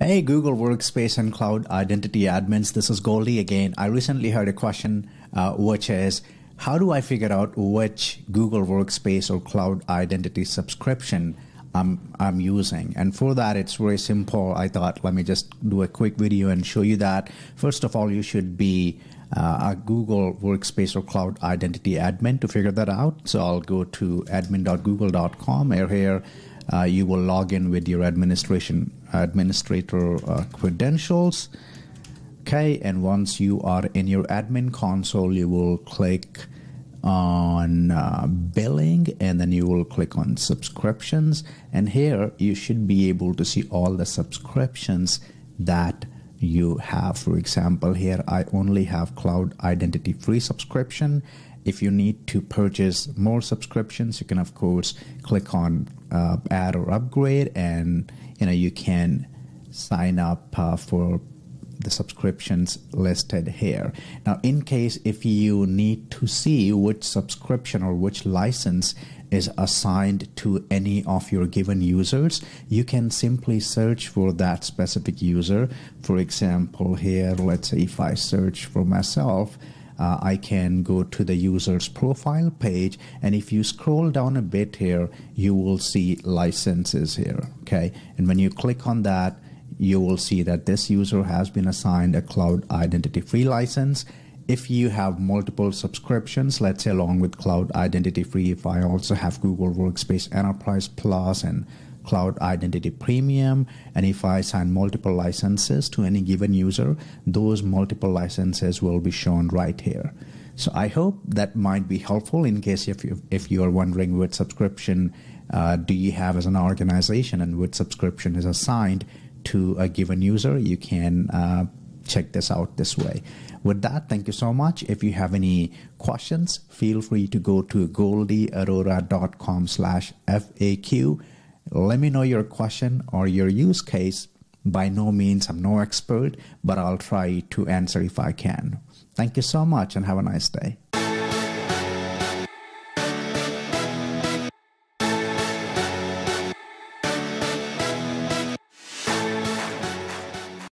Hey, Google Workspace and Cloud Identity admins. This is Goldy again. I recently heard a question, uh, which is how do I figure out which Google Workspace or Cloud Identity subscription I'm, I'm using? And for that, it's very simple. I thought, let me just do a quick video and show you that. First of all, you should be uh, a Google Workspace or Cloud Identity admin to figure that out. So I'll go to admin.google.com. Here, uh, you will log in with your administration administrator uh, credentials. Okay, and once you are in your admin console, you will click on uh, billing and then you will click on subscriptions. And here you should be able to see all the subscriptions that you have. For example, here I only have cloud identity free subscription. If you need to purchase more subscriptions, you can of course click on uh, add or upgrade and you know you can sign up uh, for the subscriptions listed here. Now, in case if you need to see which subscription or which license is assigned to any of your given users, you can simply search for that specific user. For example, here, let's say if I search for myself, uh, I can go to the user's profile page and if you scroll down a bit here you will see licenses here okay? And when you click on that you will see that this user has been assigned a cloud identity free license. If you have multiple subscriptions, let's say along with Cloud Identity Free, if I also have Google Workspace Enterprise Plus and Cloud Identity Premium. And if I assign multiple licenses to any given user, those multiple licenses will be shown right here. So I hope that might be helpful in case if you, if you are wondering what subscription uh, do you have as an organization and what subscription is assigned to a given user, you can uh, check this out this way. With that, thank you so much. If you have any questions, feel free to go to goldyarora.com slash FAQ let me know your question or your use case. By no means, I'm no expert, but I'll try to answer if I can. Thank you so much and have a nice day.